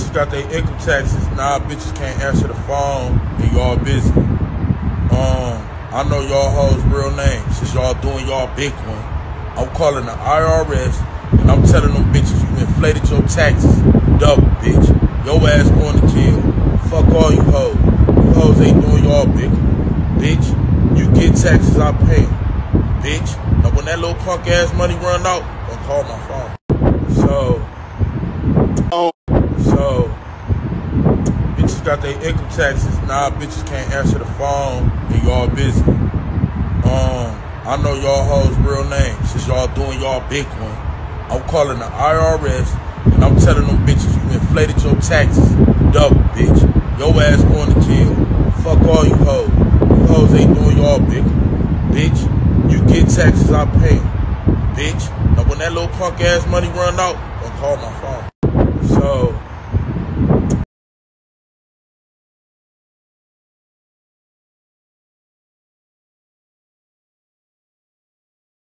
Bitches got their income taxes. Now bitches can't answer the phone and y'all busy. Um, I know y'all hoes real names since y'all doing y'all big one. I'm calling the IRS and I'm telling them bitches you inflated your taxes double, bitch. Your ass going to jail. Fuck all you hoes. You hoes ain't doing y'all big. Bitch, you get taxes, I pay. Bitch, now when that little punk ass money run out, don't call my phone. Got their income taxes. Now bitches can't answer the phone and y'all busy. Um, I know y'all hoes real names since y'all doing y'all big one. I'm calling the IRS and I'm telling them bitches you inflated your taxes double, bitch. Your ass going to jail. Fuck all you hoes. You hoes ain't doing y'all big. Bitch, you get taxes, I pay. Bitch, now when that little punk ass money run out, don't call my phone.